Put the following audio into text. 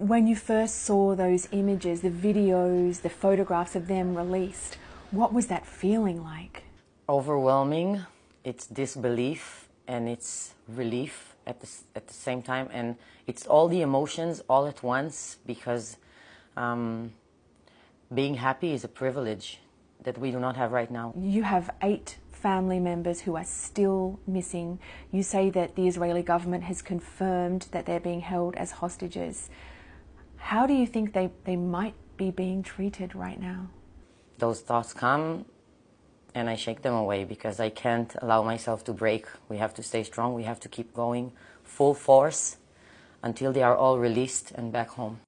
When you first saw those images, the videos, the photographs of them released, what was that feeling like? Overwhelming. It's disbelief and it's relief at the, at the same time. And it's all the emotions all at once because um, being happy is a privilege that we do not have right now. You have eight family members who are still missing. You say that the Israeli government has confirmed that they're being held as hostages. How do you think they, they might be being treated right now? Those thoughts come and I shake them away because I can't allow myself to break. We have to stay strong, we have to keep going full force until they are all released and back home.